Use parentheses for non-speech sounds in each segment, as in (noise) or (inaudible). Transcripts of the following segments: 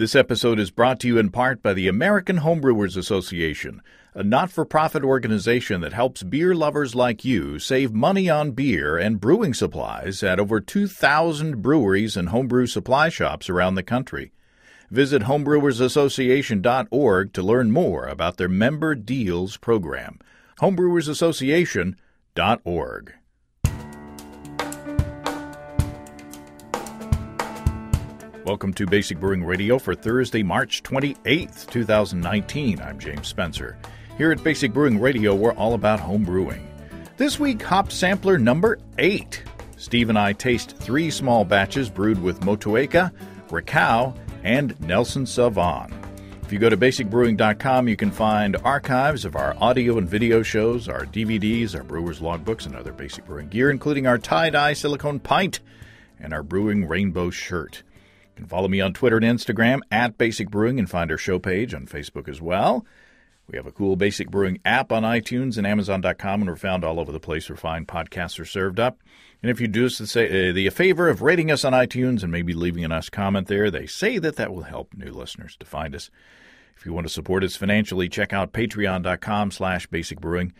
This episode is brought to you in part by the American Homebrewers Association, a not for profit organization that helps beer lovers like you save money on beer and brewing supplies at over 2,000 breweries and homebrew supply shops around the country. Visit homebrewersassociation.org to learn more about their member deals program. homebrewersassociation.org. Welcome to Basic Brewing Radio for Thursday, March 28th, 2019. I'm James Spencer. Here at Basic Brewing Radio, we're all about home brewing. This week, hop sampler number 8. Steve and I taste three small batches brewed with Motueka, Rakau, and Nelson Sauvin. If you go to basicbrewing.com, you can find archives of our audio and video shows, our DVDs, our brewer's logbooks, and other basic brewing gear, including our tie dye silicone pint and our brewing rainbow shirt. Can follow me on Twitter and Instagram at Basic Brewing and find our show page on Facebook as well. We have a cool Basic Brewing app on iTunes and Amazon.com, and we're found all over the place where fine podcasts are served up. And if you do us the, say, uh, the favor of rating us on iTunes and maybe leaving a nice comment there, they say that that will help new listeners to find us. If you want to support us financially, check out patreon.com slash basicbrewing.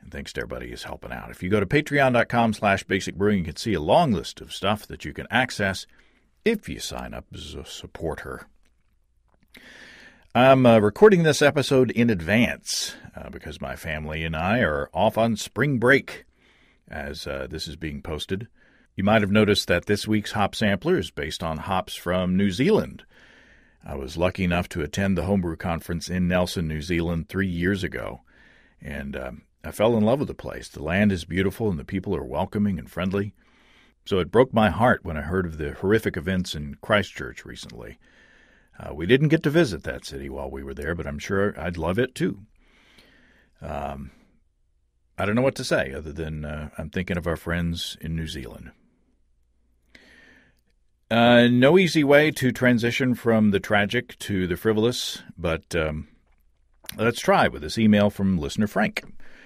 And thanks to everybody who's helping out. If you go to patreon.com slash basicbrewing, you can see a long list of stuff that you can access if you sign up as a supporter. I'm uh, recording this episode in advance uh, because my family and I are off on spring break as uh, this is being posted. You might have noticed that this week's hop sampler is based on hops from New Zealand. I was lucky enough to attend the homebrew conference in Nelson, New Zealand, three years ago, and um, I fell in love with the place. The land is beautiful and the people are welcoming and friendly. So it broke my heart when I heard of the horrific events in Christchurch recently. Uh, we didn't get to visit that city while we were there, but I'm sure I'd love it too. Um, I don't know what to say other than uh, I'm thinking of our friends in New Zealand. Uh, no easy way to transition from the tragic to the frivolous, but um, let's try with this email from listener Frank.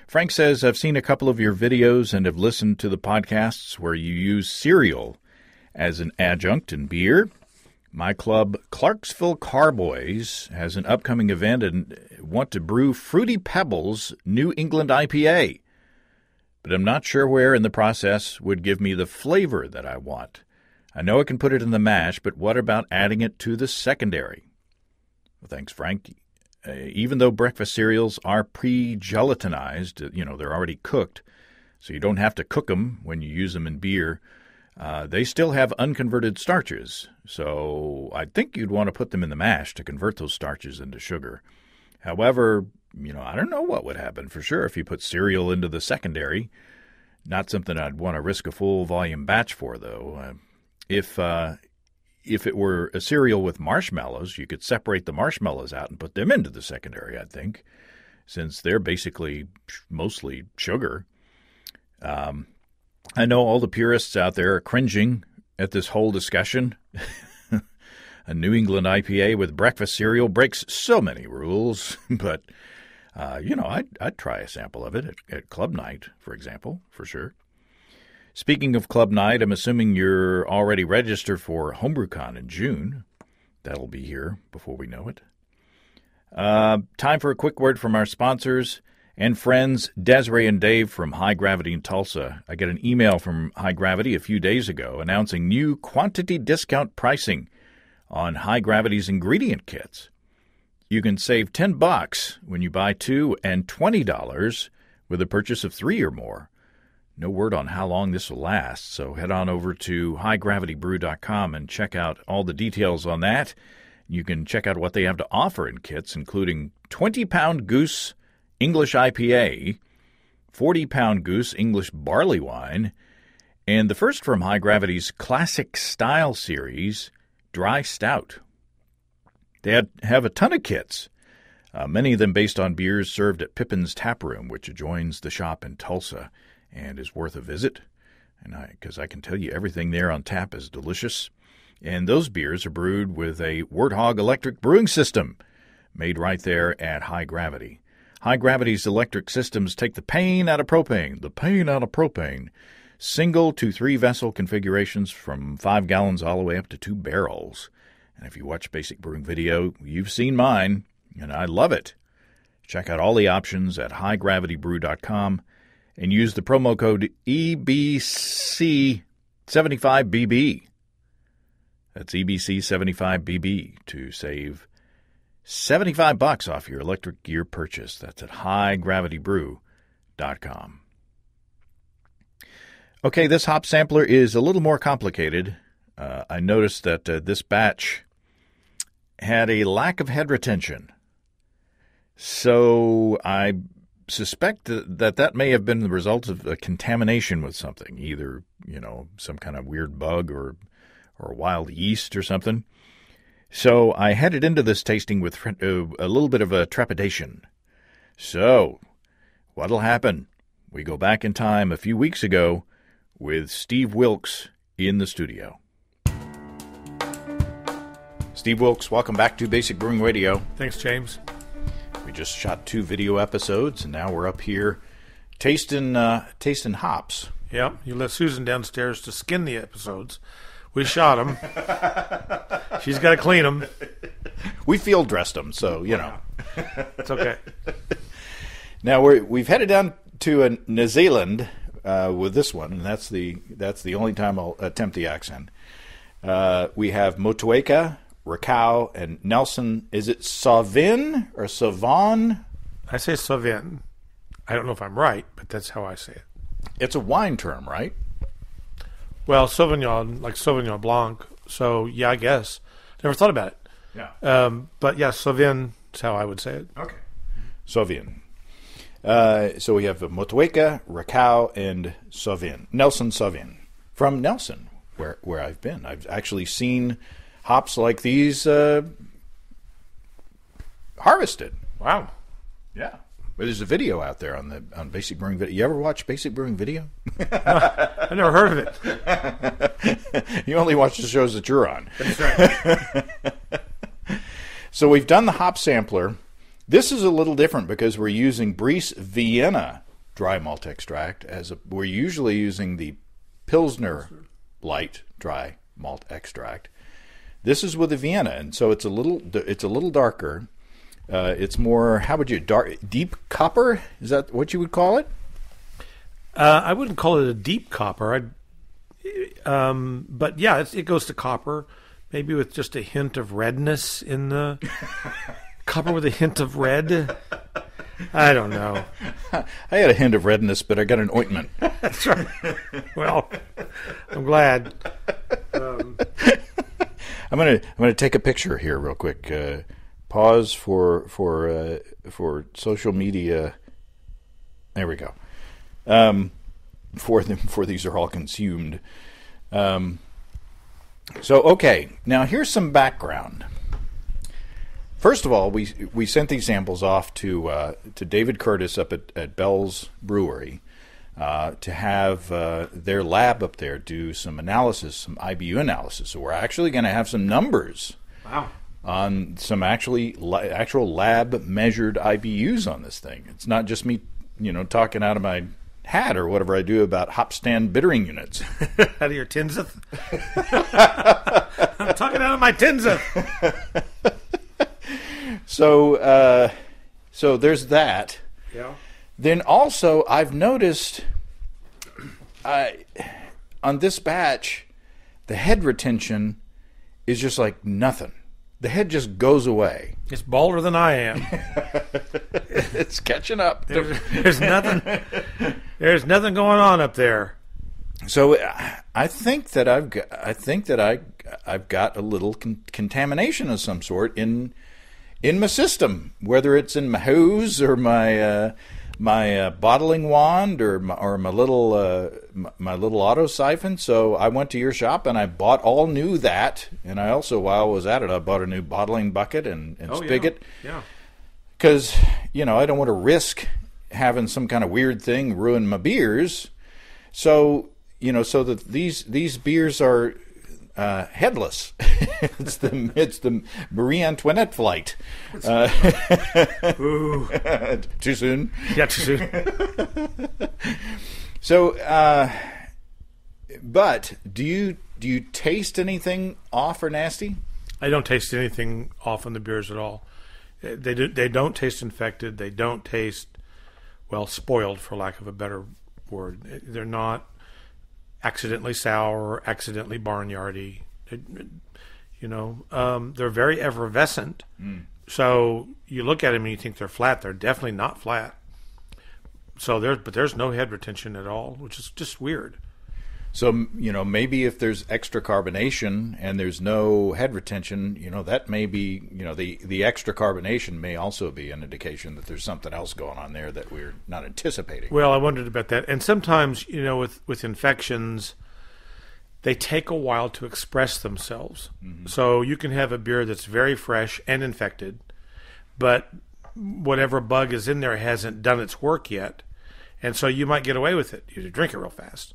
Frank says, I've seen a couple of your videos and have listened to the podcasts where you use cereal as an adjunct in beer. My club, Clarksville Carboys, has an upcoming event and want to brew Fruity Pebbles New England IPA. But I'm not sure where in the process would give me the flavor that I want. I know I can put it in the mash, but what about adding it to the secondary? Well, thanks, Frank. Uh, even though breakfast cereals are pre-gelatinized, you know, they're already cooked, so you don't have to cook them when you use them in beer. Uh, they still have unconverted starches, so I think you'd want to put them in the mash to convert those starches into sugar. However, you know, I don't know what would happen for sure if you put cereal into the secondary. Not something I'd want to risk a full volume batch for, though. Uh, if uh, if it were a cereal with marshmallows, you could separate the marshmallows out and put them into the secondary, I think, since they're basically mostly sugar. Um, I know all the purists out there are cringing at this whole discussion. (laughs) a New England IPA with breakfast cereal breaks so many rules, (laughs) but uh, you know, I'd, I'd try a sample of it at, at club night, for example, for sure. Speaking of Club Night, I'm assuming you're already registered for HomebrewCon in June. That'll be here before we know it. Uh, time for a quick word from our sponsors and friends, Desiree and Dave from High Gravity in Tulsa. I got an email from High Gravity a few days ago announcing new quantity discount pricing on High Gravity's ingredient kits. You can save 10 bucks when you buy two and $20 with a purchase of three or more. No word on how long this will last, so head on over to highgravitybrew.com and check out all the details on that. You can check out what they have to offer in kits, including 20 pound goose English IPA, 40 pound goose English barley wine, and the first from High Gravity's Classic Style series, Dry Stout. They have a ton of kits, uh, many of them based on beers served at Pippin's Tap Room, which adjoins the shop in Tulsa and is worth a visit. And I, because I can tell you everything there on tap is delicious. And those beers are brewed with a Warthog electric brewing system made right there at High Gravity. High Gravity's electric systems take the pain out of propane, the pain out of propane. Single to three vessel configurations from five gallons all the way up to two barrels. And if you watch Basic Brewing video, you've seen mine, and I love it. Check out all the options at highgravitybrew.com and use the promo code EBC75BB. That's EBC75BB to save 75 bucks off your electric gear purchase. That's at highgravitybrew.com. Okay, this hop sampler is a little more complicated. Uh, I noticed that uh, this batch had a lack of head retention. So I suspect that that may have been the result of a contamination with something, either, you know, some kind of weird bug or or wild yeast or something. So I headed into this tasting with uh, a little bit of a trepidation. So, what'll happen? We go back in time a few weeks ago with Steve Wilkes in the studio. Steve Wilkes, welcome back to Basic Brewing Radio. Thanks, James. We just shot two video episodes, and now we're up here tasting uh, tasting hops. Yeah, you left Susan downstairs to skin the episodes. We shot them. (laughs) She's got to clean them. We field dressed them, so you know it's okay. (laughs) now we're we've headed down to uh, New Zealand uh, with this one, and that's the that's the only time I'll attempt the accent. Uh, we have Motueka, Rakau, and Nelson. Is it Sauvin or Savon? I say Sauvin. I don't know if I'm right, but that's how I say it. It's a wine term, right? Well, Sauvignon, like Sauvignon Blanc. So yeah, I guess. Never thought about it. Yeah. Um, but yeah, Sauvin is how I would say it. Okay. Sauvin. Uh, so we have Motueka, Rakau, and Sauvin. Nelson Sauvin from Nelson, where where I've been. I've actually seen hops like these uh, harvested. Wow. Yeah. There's a video out there on the on Basic Brewing Video. You ever watch Basic Brewing Video? (laughs) I never heard of it. (laughs) you only watch the shows that you're on. That's right. (laughs) so we've done the hop sampler. This is a little different because we're using Briess Vienna dry malt extract as a, we're usually using the Pilsner light dry malt extract. This is with a Vienna, and so it's a little it's a little darker. Uh, it's more how would you dark deep copper? Is that what you would call it? Uh, I wouldn't call it a deep copper. I'd, um, but yeah, it goes to copper, maybe with just a hint of redness in the (laughs) copper with a hint of red. I don't know. (laughs) I had a hint of redness, but I got an ointment. (laughs) That's right. Well, I'm glad. I'm gonna I'm gonna take a picture here real quick. Uh, pause for for uh, for social media. There we go. Um, for them, for these are all consumed. Um, so okay, now here's some background. First of all, we we sent these samples off to uh, to David Curtis up at, at Bell's Brewery uh, to have uh, their lab up there do some analysis, some IBU analysis. So we're actually going to have some numbers. Wow. On some actually actual lab measured IBUs on this thing. It's not just me, you know, talking out of my hat or whatever I do about hop stand bittering units. (laughs) out of your tinseth. (laughs) I'm talking out of my tinseth. (laughs) so, uh, so there's that. Yeah. Then also, I've noticed, I on this batch, the head retention is just like nothing. The head just goes away. It's balder than I am. (laughs) it's catching up. There's, there's nothing. There's nothing going on up there. So I think that I've got, I think that I I've got a little con- contamination of some sort in in my system, whether it's in my hose or my uh, my uh, bottling wand or my, or my little uh, my, little auto siphon. So I went to your shop and I bought all new that, and I also while I was at it, I bought a new bottling bucket and, and oh, spigot. Yeah. Because you know I don't want to risk having some kind of weird thing ruin my beers. So you know, so that these these beers are uh, headless. (laughs) it's the it's the Marie Antoinette flight. Uh, (laughs) (laughs) too soon. Yeah, too soon. so, uh, but do you do you taste anything off or nasty? I don't taste anything off in the beers at all. Uh, They do, they don't taste infected. They don't taste well spoiled, for lack of a better word. They're not accidentally sour or accidentally barnyardy. It- it- you know, um, they're very effervescent. So you look at them and you think they're flat. They're definitely not flat. So there's but there's no head retention at all, which is just weird. So you know, maybe if there's extra carbonation and there's no head retention, you know, that may be, you know, the the extra carbonation may also be an indication that there's something else going on there that we're not anticipating. Well, I wondered about that. And sometimes, you know, with with infections, they take a while to express themselves. Mm-hmm. So you can have a beer that's very fresh and infected, but whatever bug is in there hasn't done its work yet. And so you might get away with it. You drink it real fast.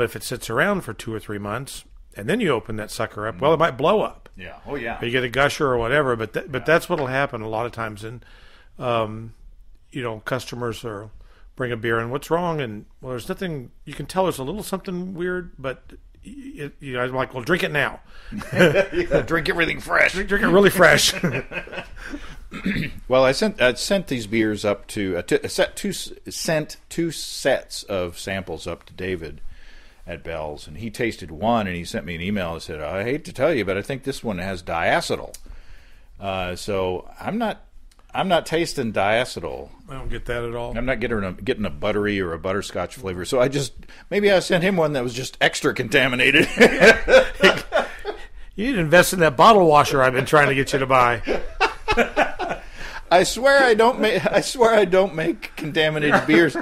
But if it sits around for two or three months and then you open that sucker up, well, it might blow up. yeah. Oh yeah. Or you get a gusher or whatever. But th- but that's what'll happen a lot of times. And um, you know, customers are bring a beer and what's wrong? And well, there's nothing. You can tell there's a little something weird, but it, you know, I'm like, well, drink it now. (laughs) Drink everything fresh. Drink, drink it really fresh. (laughs) (clears throat) Well, I sent I sent these beers up to uh, t- set two sent two sets of samples up to David at Bell's, and he tasted one, and he sent me an email and said, "I hate to tell you, but I think this one has diacetyl." Uh, so I'm not I'm not tasting diacetyl. I don't get that at all. I'm not getting a, getting a buttery or a butterscotch flavor. So I just maybe I sent him one that was just extra contaminated. (laughs) You need to invest in that bottle washer I've been trying to get you to buy. I swear I don't make. I swear I don't make contaminated beers.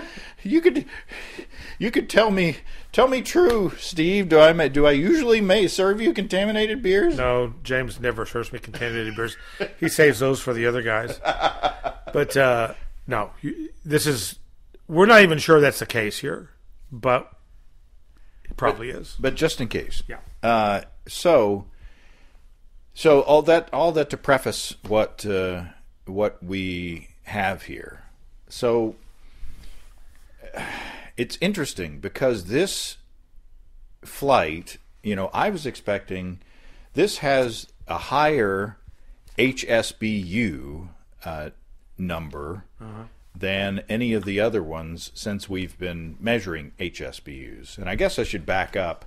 You could, you could tell me, tell me true, Steve. Do I do I usually may serve you contaminated beers? No, James never serves me contaminated beers. He saves those for the other guys. But uh, no, this is. We're not even sure that's the case here, but it probably is. But just in case. Yeah. Uh, so, so all that all that to preface what uh, what we have here. So it's interesting because this flight, you know, I was expecting this has a higher HSBU uh, number uh-huh. than any of the other ones since we've been measuring HSBUs. And I guess I should back up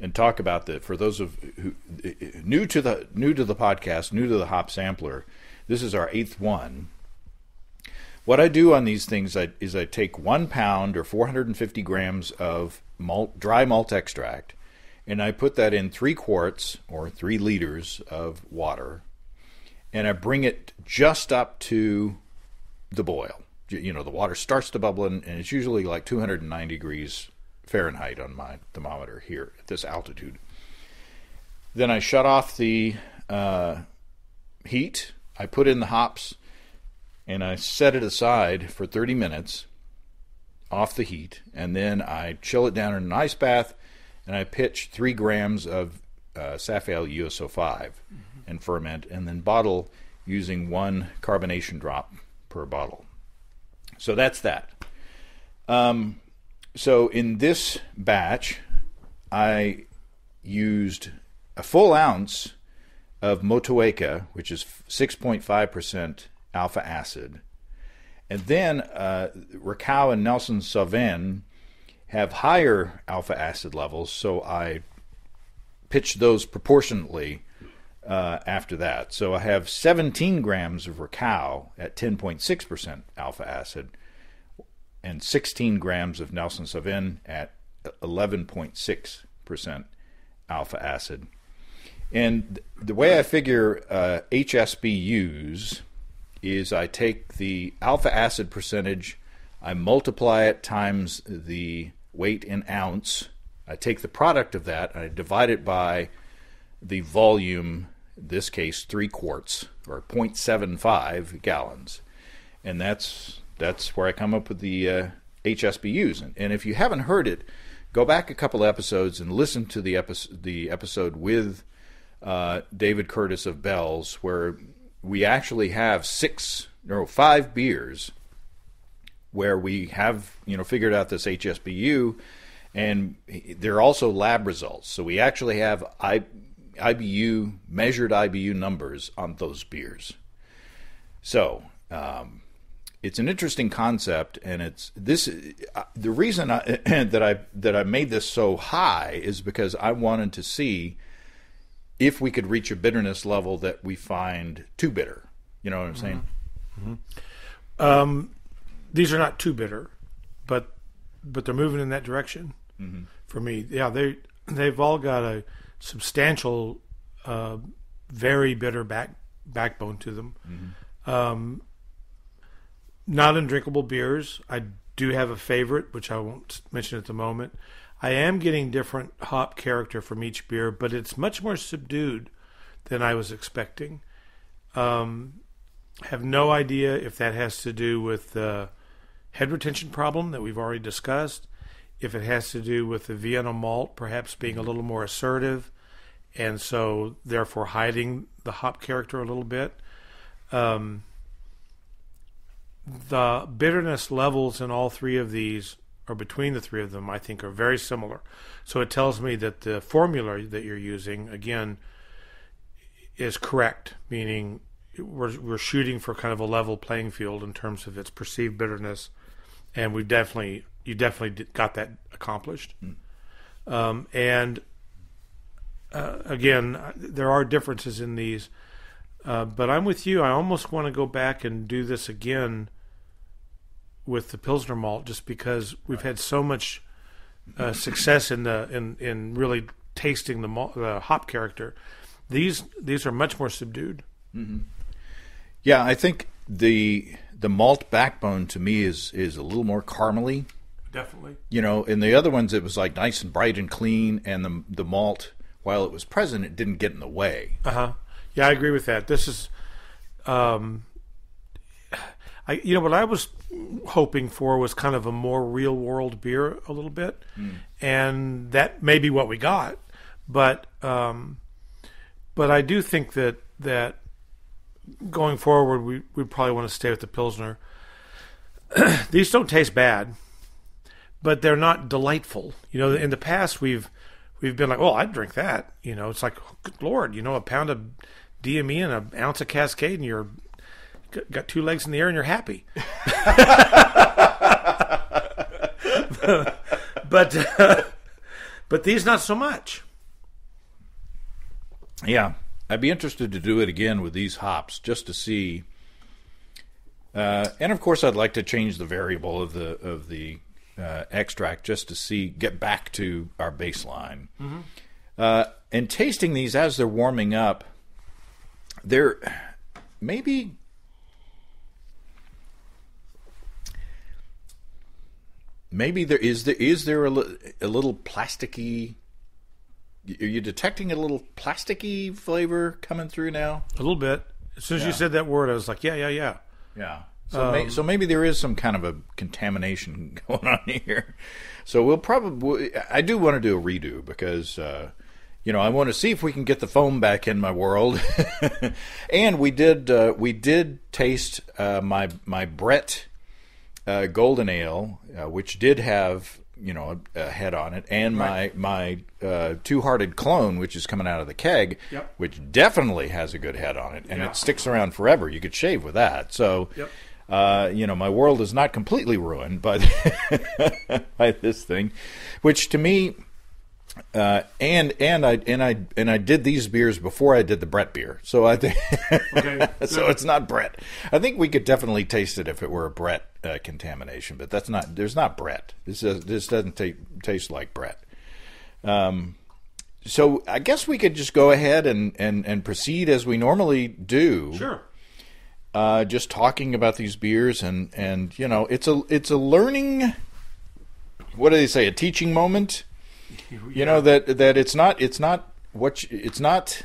and talk about that for those of who uh, uh, new to the new to the podcast, new to the hop sampler. This is our eighth one. What I do on these things I, is I take one pound or 450 grams of malt, dry malt extract, and I put that in three quarts or three liters of water, and I bring it just up to the boil. You know, the water starts to bubble, and and it's usually like 209 degrees Fahrenheit on my thermometer here at this altitude. Then I shut off the uh, heat. I put in the hops and I set it aside for 30 minutes off the heat, and then I chill it down in an ice bath, and I pitch three grams of uh, Safale US-05 and ferment, and then bottle using one carbonation drop per bottle. So that's that. Um, so in this batch, I used a full ounce of Motueka, which is 6.5% alpha acid. And then uh, Rakau and Nelson Sauvin have higher alpha acid levels, so I pitch those proportionately uh, after that. So I have 17 grams of Rakau at 10.6% alpha acid and 16 grams of Nelson Sauvin at 11.6% alpha acid. And the way I figure uh, HSBUs is I take the alpha acid percentage, I multiply it times the weight in ounce. I take the product of that, and I divide it by the volume, in this case, three quarts or 0.75 gallons, and that's that's where I come up with the uh, HSBUs. And, and if you haven't heard it, go back a couple episodes and listen to the episode the episode with uh, David Curtis of Bell's, where we actually have six or five beers where we have you know figured out this HSBU, and they're also lab results. So we actually have I IBU measured IBU numbers on those beers. So um, it's an interesting concept, and it's this. Uh, the reason I, (clears throat) that I that I made this so high is because I wanted to see if we could reach a bitterness level that we find too bitter. You know what I'm saying? Mm-hmm. Um, these are not too bitter, but but they're moving in that direction. Mm-hmm. For me, yeah, they they've all got a substantial, uh, very bitter back backbone to them. Mm-hmm. Um, not undrinkable beers. I do have a favorite, which I won't mention at the moment. I am getting different hop character from each beer, but it's much more subdued than I was expecting. Um, have no idea if that has to do with the head retention problem that we've already discussed, if it has to do with the Vienna malt perhaps being a little more assertive, and so therefore hiding the hop character a little bit. Um, the bitterness levels in all three of these, or between the three of them, I think are very similar. So it tells me that the formula that you're using, again, is correct, meaning we're, we're shooting for kind of a level playing field in terms of its perceived bitterness, and we definitely you definitely got that accomplished. Mm. Um, and uh, again, there are differences in these, uh, but I'm with you. I almost want to go back and do this again with the Pilsner malt, just because we've had so much uh, success in the in in really tasting the, malt, the hop character. These these are much more subdued. Mm-hmm. Yeah, I think the the malt backbone to me is is a little more caramely. Definitely. You know, in the other ones it was like nice and bright and clean, and the the malt, while it was present, it didn't get in the way. Uh huh. Yeah, I agree with that. This is, um, I you know what I was hoping for was kind of a more real world beer a little bit, mm. and that may be what we got, but um, but I do think that that going forward, we we probably want to stay with the pilsner. (clears throat) These don't taste bad, but they're not delightful. You know, in the past we've we've been like, "Oh, I'd drink that." You know, it's like, "Good lord," you know, a pound of DME and an ounce of Cascade, and you're got two legs in the air and you're happy. (laughs) but uh, (laughs) but these not so much. Yeah, I'd be interested to do it again with these hops just to see. Uh, and of course, I'd like to change the variable of the of the uh, extract just to see get back to our baseline. Mm-hmm. Uh, and tasting these as they're warming up, they're maybe maybe there is there is there a, a little plasticky are you detecting a little plasticky flavor coming through now? A little bit. As soon as yeah. you said that word, I was like, yeah, yeah, yeah. Yeah. So, um, may, so maybe there is some kind of a contamination (laughs) going on here. So we'll probably. I do want to do a redo because, uh, you know, I want to see if we can get the foam back in my world. (laughs) and we did. Uh, we did taste uh, my my Brett uh, Golden Ale, uh, which did have you know a, head on it, and right. my my uh, two hearted clone, which is coming out of the keg, yep. which definitely has a good head on it, and yeah. it sticks around forever. You could shave with that. So, yep. uh, you know, my world is not completely ruined by (laughs) by this thing, which to me uh, and and I and I and I did these beers before I did the Brett beer, so I think okay. (laughs) so it's not Brett. I think we could definitely taste it if it were a Brett uh, contamination, but that's not. There's not Brett. This is, this doesn't t- taste like Brett. Um, so I guess we could just go ahead and and and proceed as we normally do. Sure. Uh, just talking about these beers and and you know it's a it's a learning. What do they say? A teaching moment you know that that it's not it's not what you, it's not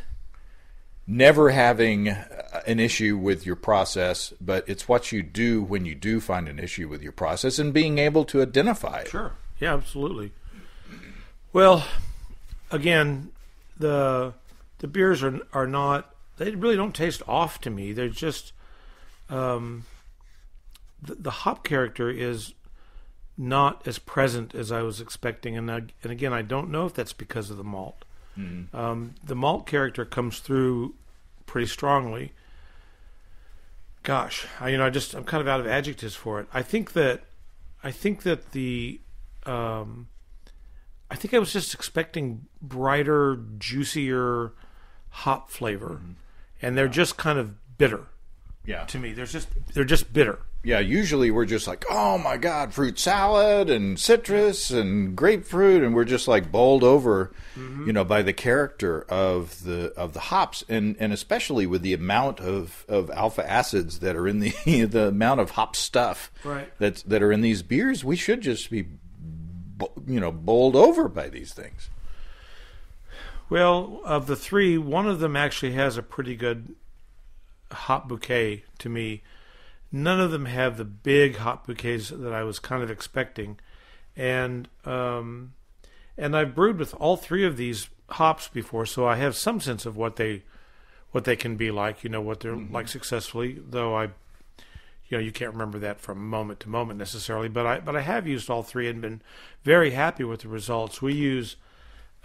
never having an issue with your process, but it's what you do when you do find an issue with your process and being able to identify it. Sure. Yeah, absolutely. Well, again, the the beers are are not they really don't taste off to me. They're just um, the, the hop character is not as present as I was expecting, and I, and again, I don't know if that's because of the malt. Um, the malt character comes through pretty strongly. Gosh, I, you know, I just I'm kind of out of adjectives for it. I think that I think that the um, I think I was just expecting brighter, juicier hop flavor, and they're just kind of bitter Yeah. to me. There's just they're just bitter. Yeah, usually we're just like, oh my God, fruit salad and citrus and grapefruit, and we're just like bowled over, mm-hmm. you know, by the character of the of the hops, and and especially with the amount of, of alpha acids that are in the (laughs) the amount of hop stuff Right. that that are in these beers, we should just be, you know, bowled over by these things. Well, of the three, one of them actually has a pretty good hop bouquet to me. None of them have the big hop bouquets that I was kind of expecting, and um, and I've brewed with all three of these hops before, so I have some sense of what they what they can be like. You know what they're like successfully, though I. You know, you can't remember that from moment to moment necessarily, but I but I have used all three and been very happy with the results. We use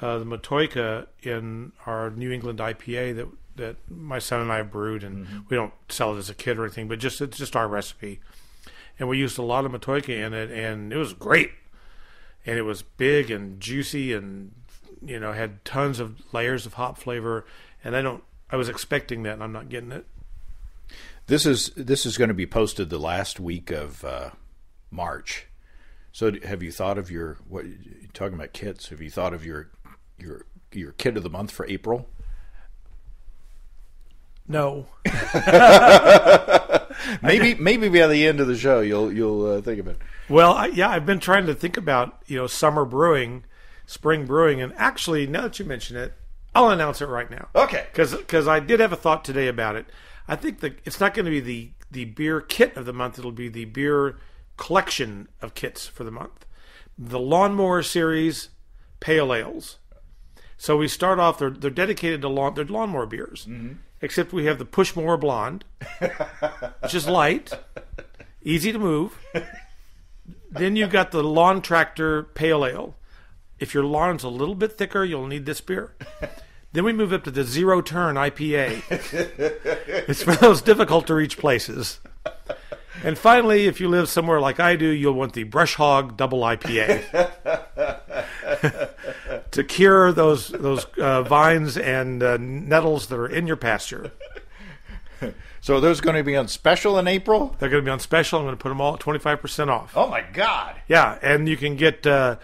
uh, the Motueka in our New England IPA that that my son and I brewed, and we don't sell it as a kit or anything, but just it's just our recipe. And we used a lot of Motueka in it, and it was great. And it was big and juicy, and you know had tons of layers of hop flavor. And I don't, I was expecting that, and I'm not getting it. This is this is going to be posted the last week of uh, March. So, have you thought of your what? You're talking about kits. Have you thought of your your your kit of the month for April? No, (laughs) Maybe maybe by the end of the show you'll you'll uh, think of it. Well, I, yeah, I've been trying to think about you know summer brewing, spring brewing, and actually, now that you mention it, I'll announce it right now. Okay. because I did have a thought today about it. I think that it's not going to be the the beer kit of the month; it'll be the beer collection of kits for the month. The lawnmower series pale ales. So we start off; they're they're dedicated to lawn. They're lawnmower beers, except we have the Pushmore Blonde, which is light, easy to move. then you've got the lawn tractor pale ale. If your lawn's a little bit thicker, you'll need this beer. Then we move up to the zero turn IPA. it's for those difficult to reach places. And finally, if you live somewhere like I do, you'll want the Brush Hog Double IPA to cure those those uh, vines and uh, nettles that are in your pasture. So those going to be on special in April? They're going to be on special. I'm going to put them all at 25% off. Oh my God! Yeah, and you can get, uh,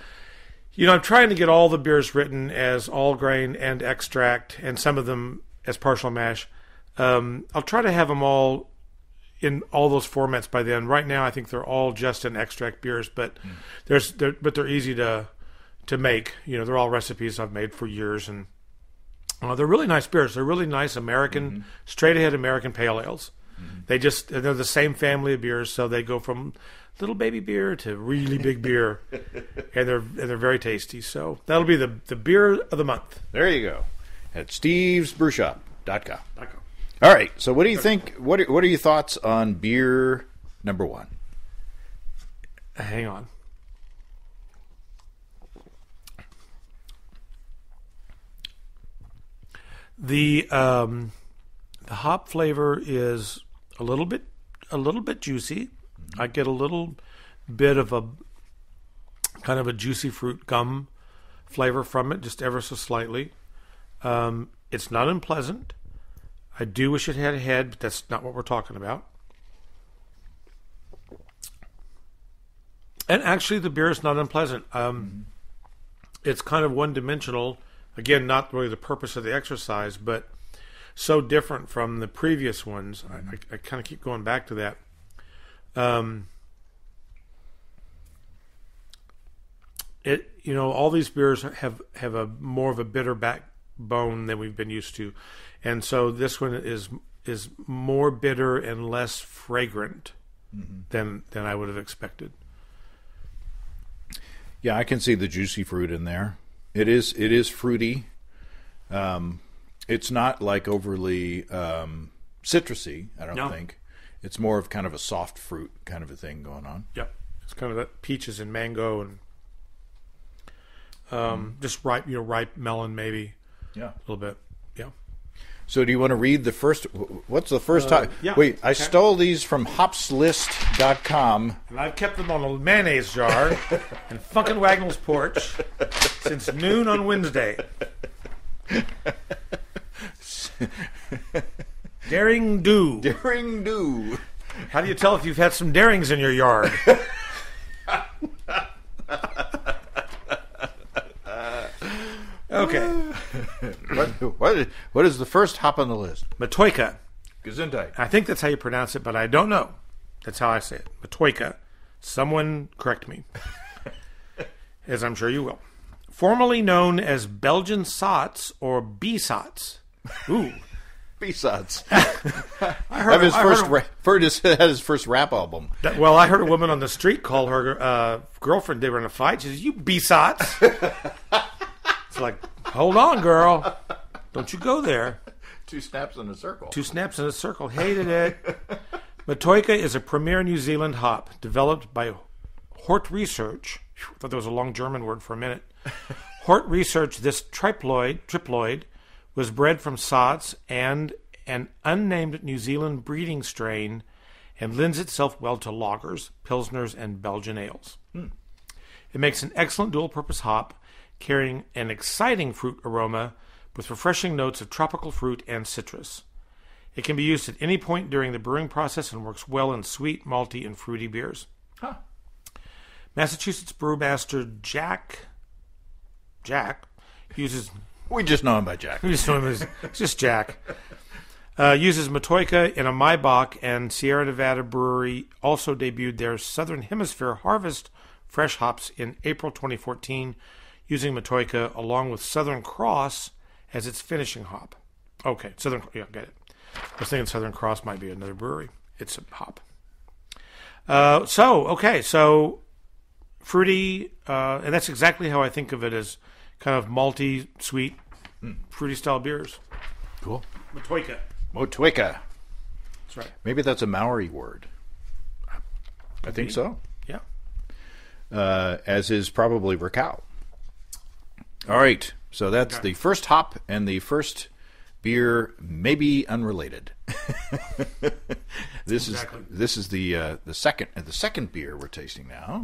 you know, I'm trying to get all the beers written as all grain and extract, and some of them as partial mash. Um, I'll try to have them all in all those formats by then. Right now, I think they're all just in extract beers, but there's, they're, but they're easy to to make. You know, they're all recipes I've made for years, and uh, they're really nice beers. They're really nice American, straight ahead American pale ales. They just they're the same family of beers, so they go from little baby beer to really big beer, (laughs) and they're and they're very tasty. So that'll be the the beer of the month. There you go. At stevesbrewshop.com. All right. So what do you think? What are, what are your thoughts on beer number one? Hang on. The um, the hop flavor is a little bit a little bit juicy. I get a little bit of a kind of a juicy fruit gum flavor from it, just ever so slightly. Um, it's not unpleasant. I do wish it had a head, but that's not what we're talking about. And actually, the beer is not unpleasant. Um, It's kind of one dimensional. Again, not really the purpose of the exercise, but so different from the previous ones. I, I, I kind of keep going back to that. Um, it you know all these beers have have a more of a bitter backbone than we've been used to, and so this one is is more bitter and less fragrant than than I would have expected. Yeah, I can see the juicy fruit in there. It is it is fruity. Um, it's not like overly um, citrusy. I don't No. think. It's more of kind of a soft fruit kind of a thing going on. Yep. It's kind of that peaches and mango and um, just ripe, you know, ripe melon maybe. Yeah. a little bit. Yeah. So, do you want to read the first? What's the first time? yeah, Wait, I okay. stole these from hopslist.com. And I've kept them on a mayonnaise jar (laughs) in Funk and Wagnalls' porch since noon on Wednesday. Daring do. Daring do. How do you tell if you've had some darings in your yard? okay. What, what, what is the first hop on the list? Motueka. Gesundheit. I think that's how you pronounce it, but I don't know. That's how I say it. Motueka. Someone correct me. (laughs) as I'm sure you will. Formerly known as Belgian Saaz or B-Saaz. Ooh. (laughs) B-sides. (laughs) I heard, his I heard first, a- ra- his, (laughs) had his first rap album. That- well, I heard a woman on the street call her uh, girlfriend. They were in a fight. She says, "You b-sots." it's like, hold on, girl. Don't you go there. Two snaps in a circle. Two snaps in a circle. Hated it. Motueka is a premier New Zealand hop developed by Hort Research. I thought that was a long German word for a minute. (laughs) Hort Research. This triploid, triploid was bred from Saaz and an unnamed New Zealand breeding strain and lends itself well to lagers, pilsners, and Belgian ales. Hmm. It makes an excellent dual purpose hop, carrying an exciting fruit aroma with refreshing notes of tropical fruit and citrus. It can be used at any point during the brewing process and works well in sweet, malty, and fruity beers. Huh. Massachusetts brewmaster Jack Jack uses We just know him by Jack. (laughs) we just know him as it's just Jack. Uh, uses Motueka in a Maibock, and Sierra Nevada Brewery also debuted their Southern Hemisphere Harvest fresh hops in April 2014, using Motueka along with Southern Cross as its finishing hop. Okay, Southern, yeah, get it. I was thinking Southern Cross might be another brewery. It's a hop. Uh, so okay, so fruity, uh, and that's exactly how I think of it as kind of malty, sweet, fruity style beers. Cool. Motueka. Motwika. That's right. Maybe that's a Maori word. I think so. Yeah. Uh, as is probably Rakau. All right. So that's Okay. the first hop and the first beer, maybe unrelated. (laughs) this Exactly. is this is the uh, the second uh, the second beer we're tasting now.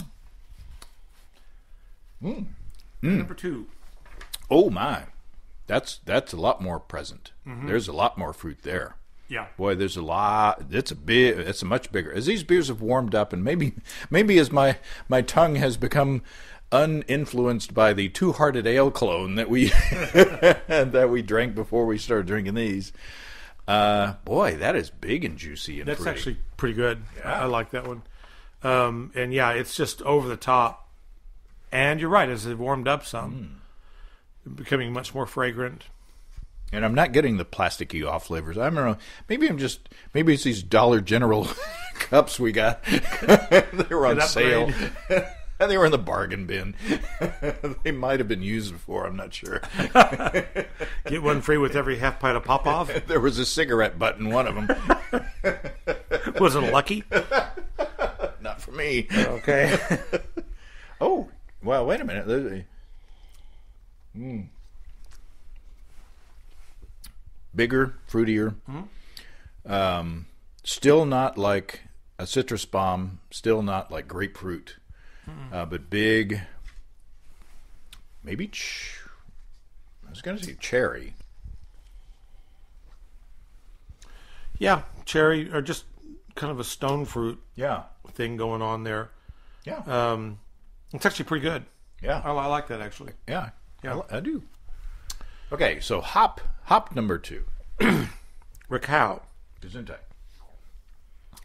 Number two. Oh my, that's that's a lot more present. There's a lot more fruit there. Yeah. Boy, there's a lot. It's a big. It's a much bigger. As these beers have warmed up, and maybe, maybe as my my tongue has become uninfluenced by the Two Hearted Ale clone that we (laughs) that we drank before we started drinking these. Uh, boy, that is big and juicy and That's pretty. actually pretty good. I, I like that one. Um, and yeah, it's just over the top. And you're right, as it warmed up some, becoming much more fragrant. And I'm not getting the plasticky off flavors. I don't know. Maybe I'm just. Maybe it's these Dollar General (laughs) cups we got. (laughs) they were on sale. And (laughs) they were in the bargain bin. they might have been used before. I'm not sure. Get one free with every half pint of pop off. There was a cigarette butt in one of them. Was it lucky? not for me. Okay. Oh, well, wait a minute. Mm. Bigger, fruitier. Mmm. Um, still not like a citrus bomb. Still not like grapefruit. Uh, but big. Maybe. Ch- I was going to say cherry. yeah, cherry, or just kind of a stone fruit Yeah. thing going on there. Yeah. Um, it's actually pretty good. yeah. I, I like that actually. Yeah, Yeah. I, I do. Okay, so hop hop number two. (clears throat) Rakau. Gesundheit.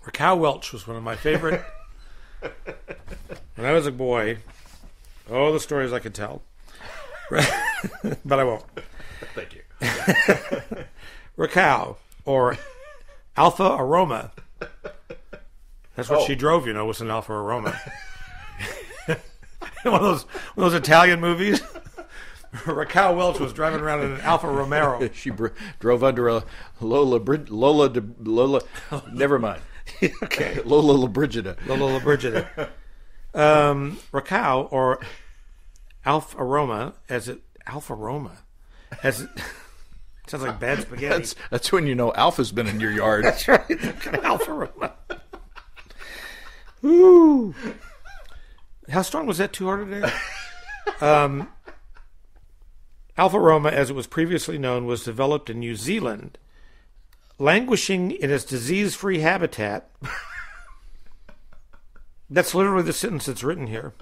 Rakow Welch was one of my favorite. (laughs) when I was a boy, oh, the stories I could tell. (laughs) but I won't. Thank you. (laughs) Rakau, or Alpha Aroma. That's what Oh. she drove, you know, was an Alpha Aroma. one of those one of those Italian movies. (laughs) Raquel Welch was driving around in an Alfa Romero. (laughs) She br- drove under a Lola Brid- Lola de- Lola. Never mind. (laughs) okay. Lola La Brigida. Lola La Brigida. Um, Raquel or Alfa Aroma, as it Alfa Roma, has sounds like bad spaghetti. That's that's when you know Alpha's been in your yard. That's right. Alfa Roma. Ooh. How strong was that two egg? Um, Alfa Roma, as it was previously known, was developed in New Zealand, languishing in its disease free habitat. (laughs) That's literally the sentence that's written here.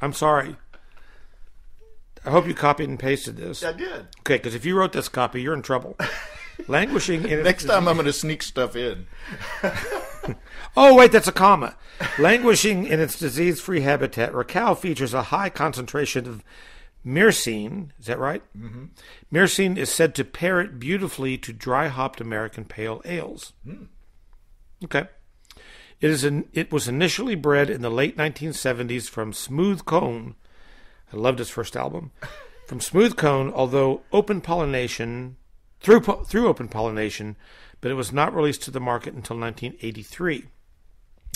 I'm sorry. I hope you copied and pasted this. I did. Okay, because if you wrote this copy, you're in trouble. (laughs) Languishing in its Next time I'm going to sneak stuff in. (laughs) Oh, wait, that's a comma. Languishing in its disease free habitat, Rakau features a high concentration of myrcene. Is that right? Mm-hmm. Myrcene is said to pair it beautifully to dry hopped American pale ales. Okay. It, is an, it was initially bred in the late 1970s from Smoothcone. I loved his first album. (laughs) From Smoothcone, although open pollination, through, through open pollination, but it was not released to the market until 1983.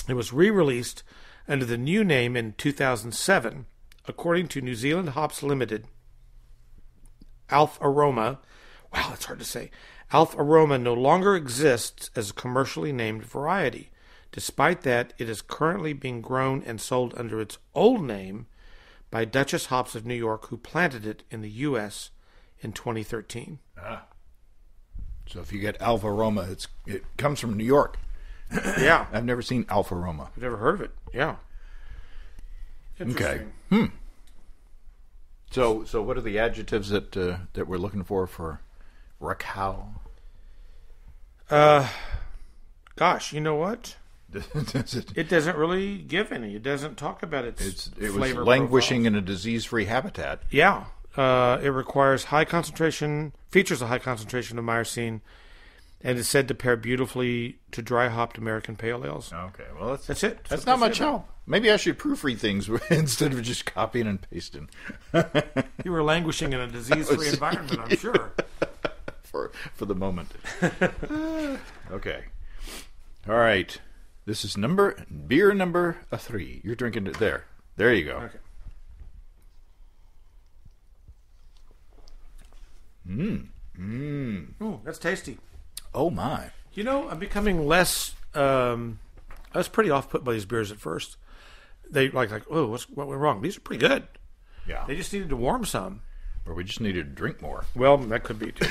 It was re released under the new name in 2007. According to New Zealand Hops Limited, Alf Aroma, wow, that's hard to say. Alf Aroma no longer exists as a commercially named variety. Despite that, it is currently being grown and sold under its old name by Dutchess Hops of New York, who planted it in the U.S. in 2013. Ah. So if you get Alpha Roma, it's it comes from New York. (coughs) Yeah, I've never seen Alpha Roma. I've never heard of it. Yeah. Okay. Interesting. Hmm. So so what are the adjectives that uh, that we're looking for for Rakau? Uh, gosh, you know what? (laughs) Does it- It doesn't really give any. It doesn't talk about its, it's it was languishing profiles. in a disease-free habitat. Yeah, uh, it requires high concentration, features a high concentration of myrcene, and is said to pair beautifully to dry hopped American pale ales. Okay, well that's That's it. that's what not much about help. Maybe I should proofread things (laughs) instead of just copying and pasting. (laughs) You were languishing in a (laughs) disease-free environment, I'm sure. for for the moment. okay, all right. This is number beer number a three. You're drinking it there. There you go. Okay. Mmm. Mmm. That's tasty. Oh my. You know, I'm becoming less. Um, I was pretty off put by these beers at first. They like like, oh, what's what went wrong? These are pretty good. Yeah. They just needed to warm some. Or we just needed to drink more. (laughs) Well, that could be too.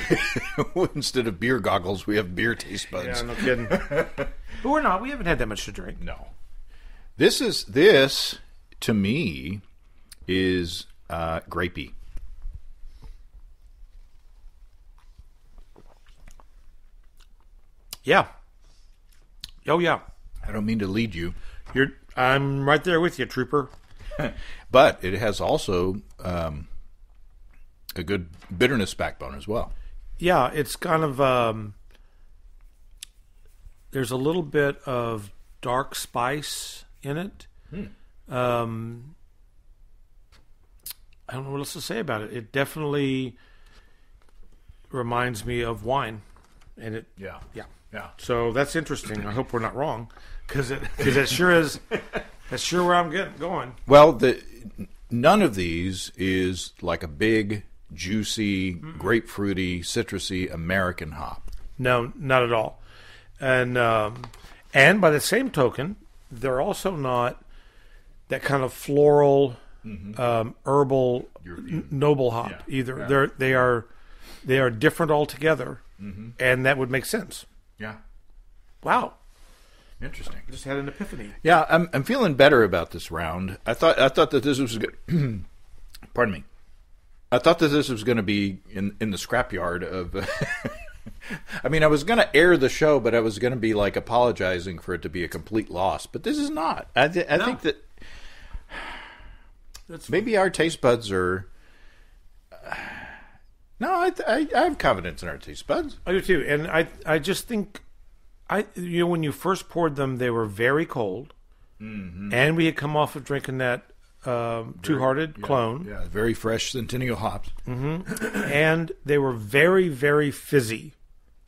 (laughs) Instead of beer goggles, we have beer taste buds. yeah, no kidding. (laughs) but we're not. We haven't had that much to drink. No. This is this to me is uh, grapey. Yeah. Oh yeah. I don't mean to lead you, You're. I'm right there with you, trooper. (laughs) but it has also um, a good bitterness backbone as well. Yeah, it's kind of. Um, there's a little bit of dark spice in it. Um, I don't know what else to say about it. It definitely reminds me of wine, and it. Yeah. Yeah. Yeah. So that's interesting. I hope we're not wrong, because it because that sure is. That's sure where I'm getting going. Well, the none of these is like a big, juicy, grapefruity, citrusy American hop. No, not at all. And um, and by the same token, they're also not that kind of floral, um, herbal, n- noble hop Yeah. either. Yeah. They're they are they are different altogether, and that would make sense. Yeah. Wow, Interesting. I just had an epiphany. Yeah, I'm I'm feeling better about this round. I thought I thought that this was good. (clears throat) Pardon me. I thought that this was going to be in in the scrapyard of. (laughs) I mean, I was going to air the show, but I was going to be like apologizing for it to be a complete loss. But this is not. I th- I No. think that That's maybe our taste buds are. I, I I have confidence in our taste buds. I do too, and I I just think I you know when you first poured them they were very cold, and we had come off of drinking that um, two hearted clone. Yeah, very fresh Centennial hops. (clears throat) and they were very, very fizzy.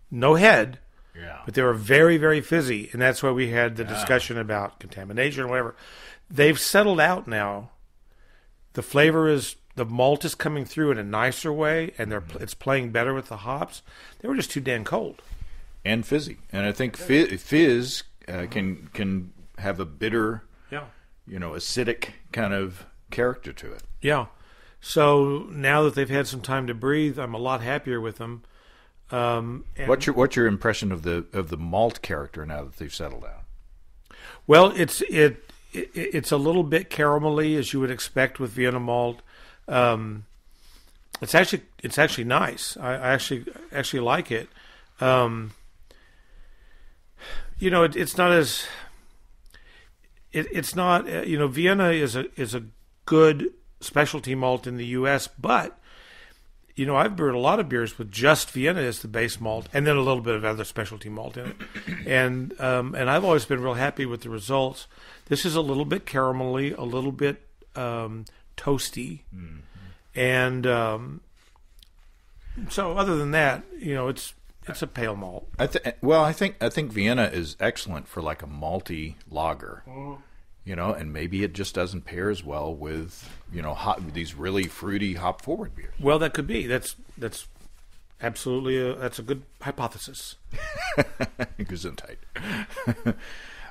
No head, Yeah. but they were very, very fizzy, and that's why we had the discussion about contamination or whatever. They've settled out now. The flavor is the malt is coming through in a nicer way, and they're it's playing better with the hops. They were just too damn cold. and fizzy. And I think fi- fizz uh, can can have a bitter, Yeah. you know, acidic kind of character to it. Yeah. So now that they've had some time to breathe, I'm a lot happier with them. Um, and- What's your what's your impression of the of the malt character now that they've settled down? Well, it's it, it it's a little bit caramelly as you would expect with Vienna malt. Um, it's actually it's actually nice. I, I actually actually like it. Um, you know, it, it's not as it, it's not uh, you know Vienna is a is a good specialty malt in the U.S., but you know I've brewed a lot of beers with just Vienna as the base malt, and then a little bit of other specialty malt in it, (coughs) and um, and I've always been real happy with the results. This is a little bit caramelly, a little bit um, toasty, and um, so other than that, you know, it's it's a pale malt. I th- well, I think I think Vienna is excellent for like a malty lager. You know, and maybe it just doesn't pair as well with you know hot these really fruity hop forward beers. Well, that could be. That's that's absolutely a, that's a good hypothesis. (laughs) Gesundheit. (laughs)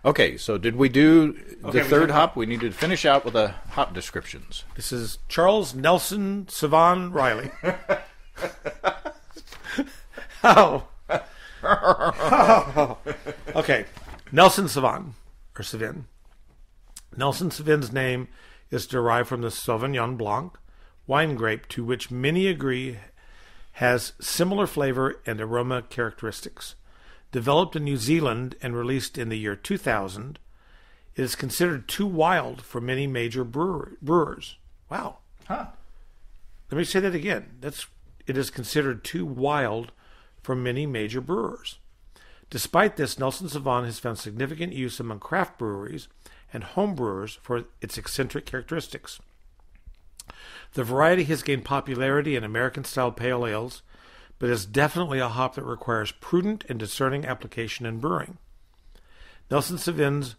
okay, so did we do the Okay, we third did- hop? We needed to finish out with the hop descriptions. This is Charles Nelson Savan Riley. (laughs) oh. (laughs) okay. Nelson Savan, or Savin. Nelson Sauvin's name is derived from the Sauvignon Blanc wine grape, to which many agree has similar flavor and aroma characteristics. Developed in New Zealand and released in the year 2000, it is considered too wild for many major brewer, brewers. Wow. Huh. Let me say that again. That's it is considered too wild for many major brewers. Despite this, Nelson Sauvin has found significant use among craft breweries and home brewers for its eccentric characteristics. The variety has gained popularity in American style pale ales, but is definitely a hop that requires prudent and discerning application in brewing. Nelson Sauvin's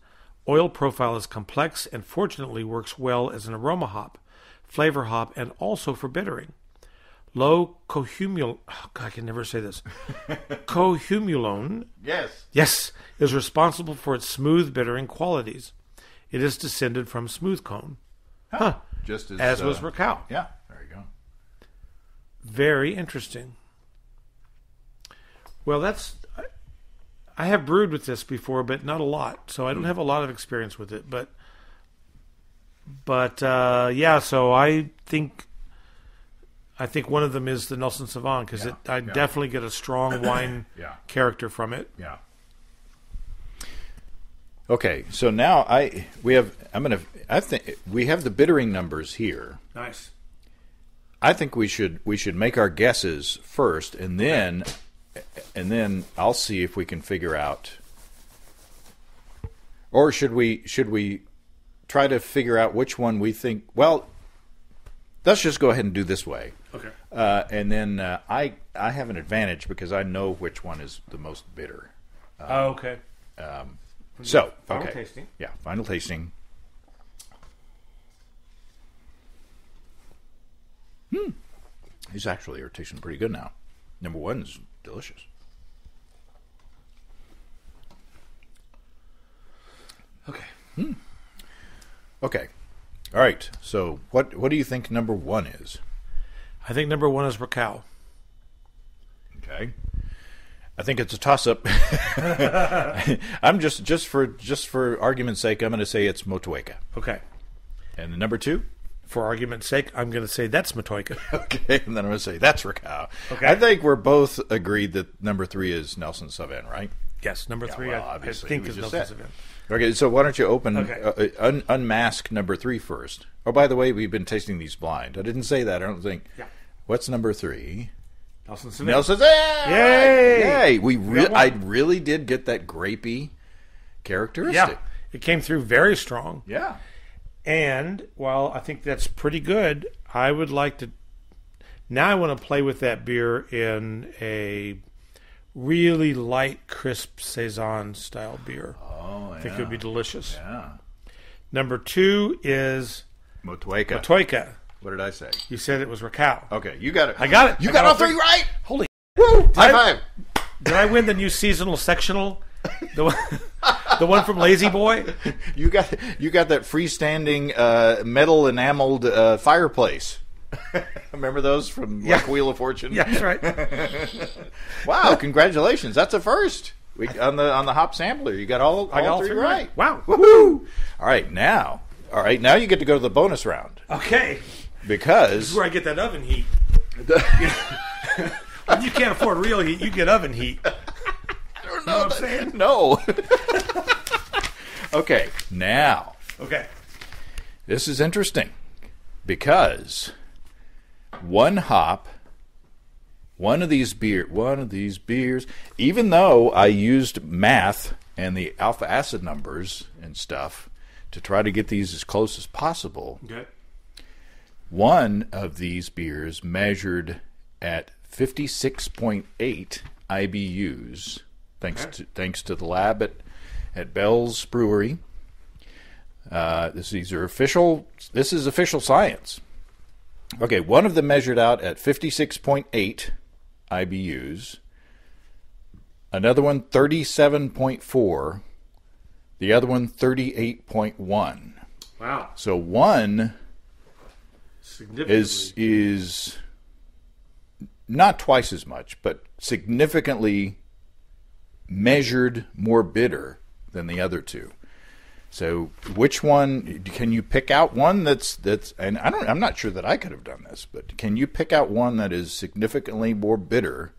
oil profile is complex and fortunately works well as an aroma hop, flavor hop, and also for bittering. Low cohumul oh, (sighs) God, I can never say this. (laughs) cohumulone, Yes. yes, is responsible for its smooth bittering qualities. It is descended from Smoothcone, huh, Just as, as uh, was Rakau. Yeah, there you go. Very interesting. Well, that's. I- have brewed with this before, but not a lot, so I don't have a lot of experience with it. But, but uh, yeah, so I think, I think one of them is the Nelson Sauvin because Yeah, I yeah. definitely get a strong (coughs) wine Yeah. character from it. Yeah. Okay, so now I we have I'm gonna I think we have the bittering numbers here. Nice. I think we should we should make our guesses first, and then and then I'll see if we can figure out. Or should we should we try to figure out which one we think? Well, let's just go ahead and do this way, Okay. uh, and then uh, I I have an advantage because I know which one is the most bitter. oh, okay. So Final okay, tasting. yeah, final tasting. Hmm, these actually are tasting pretty good now. Number one is delicious. Okay. Hmm. Okay, all right. So what what do you think number one is? I think number one is Rakau. Okay. I think it's a toss up. (laughs) I'm just just for just for argument's sake, I'm going to say it's Motueka. Okay. And number two? For argument's sake, I'm going to say that's Motueka. (laughs) Okay, and then I'm going to say that's Rakau. Okay. I think we're both agreed that number three is Nelson Sauvin, right? yes, number three, well, I, I obviously, think is Nelson said. Sauvin. Okay, so why don't you open Okay. uh, un- unmask number three first? Oh, by the way, we've been tasting these blind. I didn't say that. I don't think. Yeah. What's number three? Nelson Sauvin. Nelson. Yay! Yay! Yay! We re-. I really did get that grapey characteristic. Yeah, it came through very strong. Yeah. And while I think that's pretty good, I would like to. Now I want to play with that beer in a really light, crisp saison style beer. Oh, I think it would be delicious. Yeah. Number two is Motueka. Toika. What did I say? You said it was Rakau. Okay, you got it. I got it. You I got, got all three. right. Holy! Woo! High I- five. Did I win the new seasonal sectional? (laughs) The one, the one from La-Z-Boy. You got you got that freestanding uh, metal enameled uh, fireplace. (laughs) Remember those from Yeah. Wheel of Fortune? Yeah, that's right. (laughs) Wow! Congratulations. That's a first. We, on the on the hop sampler, you got all, I got all all three right. right. Wow. Woohoo! All right, now, all right, now you get to go to the bonus round Okay. because This is where I get that oven heat. When you can't afford real heat, you get oven heat. No, know what I'm saying? (laughs) no. (laughs) okay, now Okay. this is interesting because one hop, one of these beer, one of these beers, even though I used math and the alpha acid numbers and stuff to try to get these as close as possible, Okay. one of these beers measured at 56.8 IBUs, thanks to thanks to the lab at at Bell's Brewery. Uh, this these are official. This is official science. Okay, one of them measured out at 56.8 IBUs. Another one 37.4. The other one 38.1. Wow. So one is is not twice as much, but significantly measured more bitter than the other two. So, which one can you pick out one that's that's and I don't I'm not sure that I could have done this, but can you pick out one that is significantly more bitter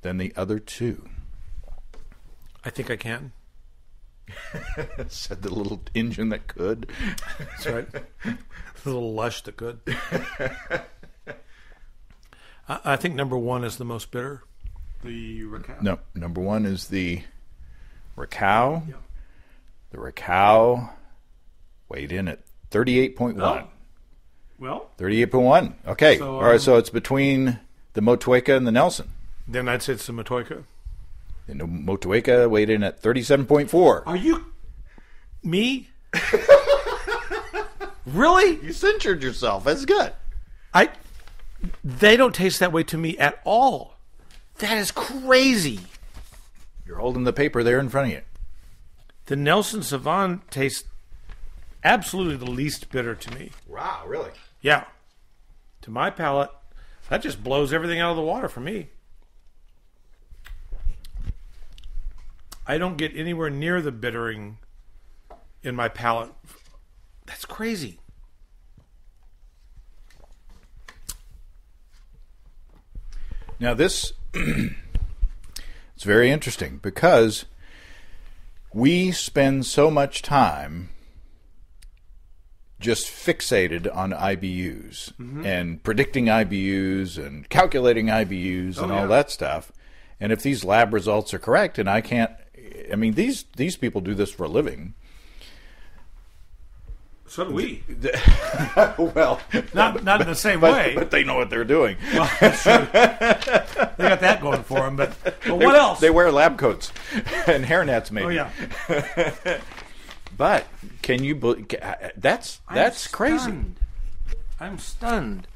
than the other two? I think I can. (laughs) Said the little engine that could. That's right. (laughs) The little lush that could. (laughs) I, I think number one is the most bitter. The Rakau. No, number one is the Rakau. Yeah. The Rakau weighed in at 38.1. Oh. Well, 38.1. Okay. So, All right. um, So it's between the Motueka and the Nelson. then I'd say it's the Motueka. And the Motueka weighed in at 37.4. Are you me? (laughs) really? You censured yourself. That's good. I they don't taste that way to me at all. That is crazy. You're holding the paper there in front of you. The Nelson Sauvin tastes absolutely the least bitter to me. Wow, really? Yeah. To my palate, that just blows everything out of the water for me. I don't get anywhere near the bittering in my palate. That's crazy. Now this (clears throat) it's very interesting because we spend so much time just fixated on IBUs mm-hmm. and predicting IBUs and calculating IBUs oh, and Oh, all yeah. that stuff. And if these lab results are correct and I can't I mean these these people do this for a living. So do we. (laughs) (laughs) well, Not not in the same but, way. but they know what they're doing. Well, that's true. they got that going for them. But, but what else? They wear lab coats (laughs) and hairnets, maybe. oh yeah. But can you? bel- ca- uh, That's I'm that's crazy. I'm stunned.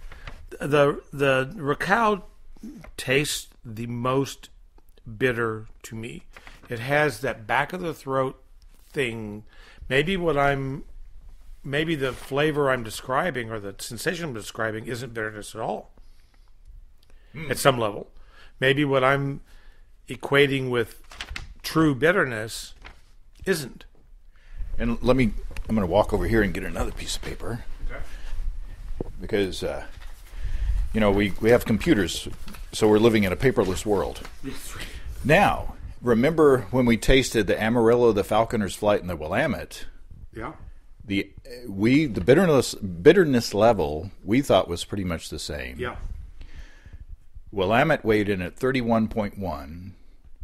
The the Rakau tastes the most bitter to me. It has that back of the throat thing. Maybe what I'm maybe the flavor I'm describing or the sensation I'm describing isn't bitterness at all. At some level. Maybe what I'm equating with true bitterness isn't. And let me. I'm going to walk over here and get another piece of paper because, uh, you know, we we have computers, so we're living in a paperless world. Now, remember when we tasted the Amarillo, the Falconer's Flight, and the Willamette? Yeah. The we the bitterness bitterness level we thought was pretty much the same. Yeah. Willamette weighed in at 31.1,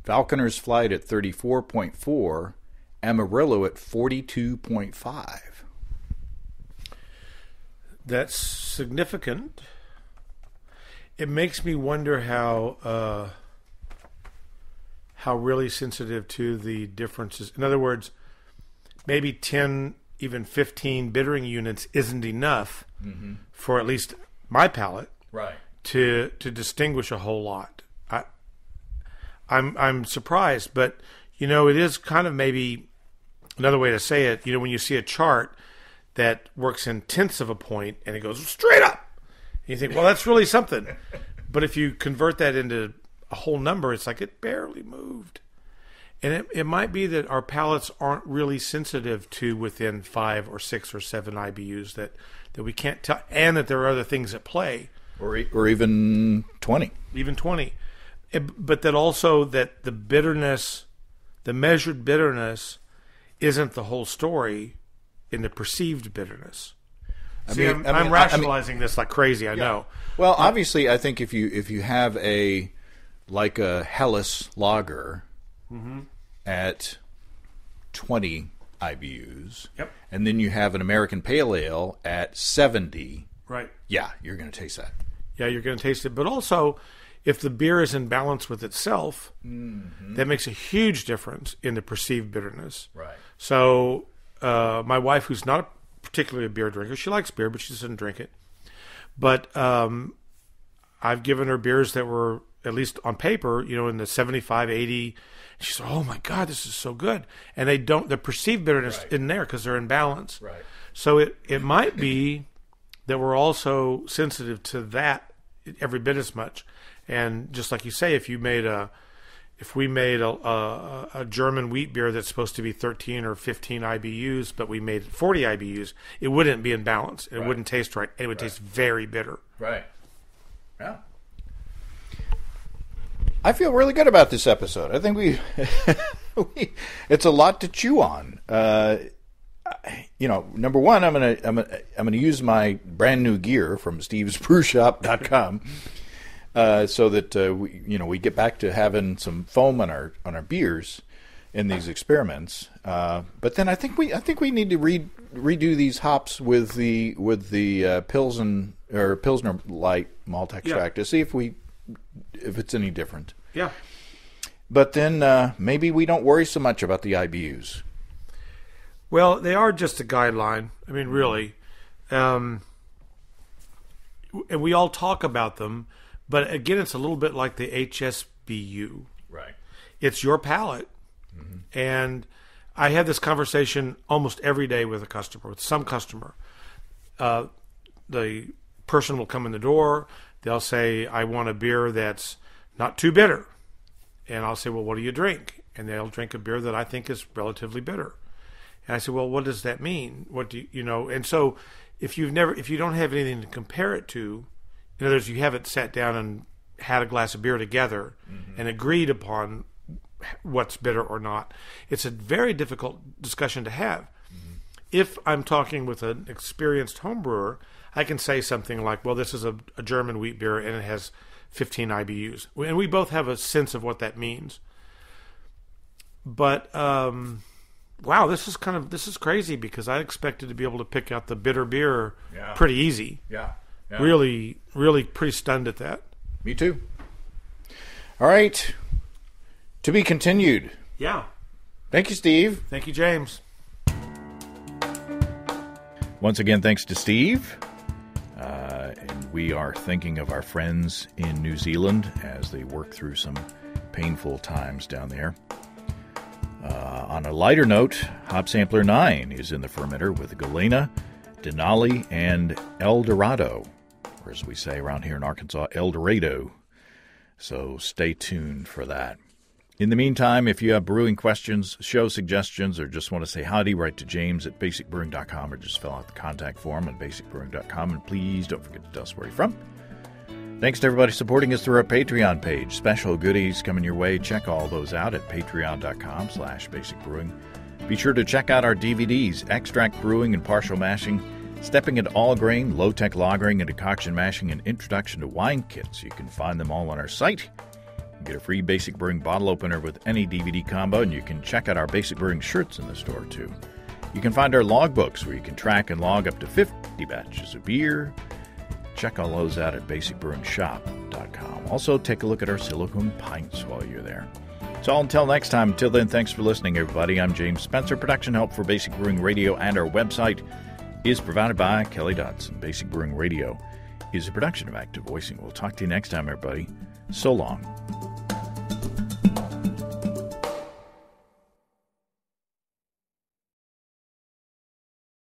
Falconer's Flight at 34.4, Amarillo at 42.5. That's significant. It makes me wonder how uh, how really sensitive to the differences. In other words, maybe ten even 15 bittering units isn't enough mm-hmm. for at least my palate Right. to to distinguish a whole lot. I, I'm I'm surprised, but you know it is kind of maybe another way to say it. You know when you see a chart that works in tenths of a point and it goes straight up, and you think, well, that's really something. (laughs) but if you convert that into a whole number, it's like it barely moved. And it, it might be that our palates aren't really sensitive to within five or six or seven IBUs that, that we can't tell, and that there are other things at play Or or even twenty. even 20 Eh, but that also that the bitterness the measured bitterness isn't the whole story in the perceived bitterness See, mean- I'm, I mean, I'm I- I mean- rationalizing this like crazy. I know. Well, obviously, I think if you if you have a like a Helles lager at twenty IBUs, Yep. and then you have an American Pale Ale at seventy, Right. yeah, you're going to taste that. Yeah, you're going to taste it. But also, if the beer is in balance with itself, that makes a huge difference in the perceived bitterness. Right. So, uh, my wife, who's not particularly a beer drinker, she likes beer, but she doesn't drink it. But um, I've given her beers that were, at least on paper, you know, in the 75, 80. She said, Oh my God, this is so good. And they don't, the perceived bitterness Right. isn't there because they're in balance. Right. So it, it might be that we're also sensitive to that every bit as much. And just like you say, if you made a, if we made a, a, a German wheat beer that's supposed to be 13 or 15 IBUs, but we made it 40 IBUs, it wouldn't be in balance. It Right. wouldn't taste right. It would taste very bitter. Right. Yeah. I feel really good about this episode. I think we, (laughs) we it's a lot to chew on. Uh, you know, number one, I'm gonna I'm gonna, I'm gonna use my brand new gear from stevesbrewshop.com (laughs) uh, so that uh, we you know we get back to having some foam on our on our beers in these experiments. Uh, but then I think we I think we need to re- redo these hops with the with the uh, Pilsen or Pilsner Light malt extract to see if we if it's any different. Yeah. But then uh, maybe we don't worry so much about the IBUs. Well, they are just a guideline. I mean, really. Um, and we all talk about them, but again, it's a little bit like the HSBU. Right. It's your palate. And I have this conversation almost every day with a customer, with some customer. Uh, the person will come in the door. They'll say, I want a beer that's not too bitter. And I'll say, Well, what do you drink? And they'll drink a beer that I think is relatively bitter. And I said, Well, what does that mean? What do you, you know? And so if you've never, if you don't have anything to compare it to, in other words, you haven't sat down and had a glass of beer together mm-hmm. and agreed upon what's bitter or not, it's a very difficult discussion to have. Mm-hmm. If I'm talking with an experienced home brewer, I can say something like, well, this is a, a German wheat beer and it has 15 IBUs. And we both have a sense of what that means. But, um, wow, this is kind of, this is crazy because I expected to be able to pick out the bitter beer Yeah. pretty easy. Yeah. yeah. Really, really pretty stunned at that. Me too. All right. To be continued. Yeah. Thank you, Steve. Thank you, James. Once again, thanks to Steve. We are thinking of our friends in New Zealand as they work through some painful times down there. Uh, on a lighter note, Hop Sampler 9 is in the fermenter with Galena, Denali, and El Dorado, or as we say around here in Arkansas, El Dorado. So stay tuned for that. In the meantime, if you have brewing questions, show suggestions, or just want to say howdy, write to James at basicbrewing.com or just fill out the contact form at basicbrewing.com. And please don't forget to tell us where you're from. Thanks to everybody supporting us through our Patreon page. Special goodies coming your way. Check all those out at patreon.com slash basicbrewing. Be sure to check out our DVDs, Extract Brewing and Partial Mashing, Stepping into All Grain, Low Tech Lagering and Decoction Mashing, and Introduction to Wine Kits. You can find them all on our site. Get a free Basic Brewing bottle opener with any DVD combo, and you can check out our Basic Brewing shirts in the store too. You can find our logbooks where you can track and log up to 50 batches of beer. Check all those out at basicbrewingshop.com. Also, take a look at our silicone pints while you're there. So until next time, until then, thanks for listening, everybody. I'm James Spencer. Production help for Basic Brewing Radio and our website is provided by Kelly Dodson. Basic Brewing Radio is a production of Active Voicing. We'll talk to you next time, everybody. So long.